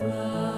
love.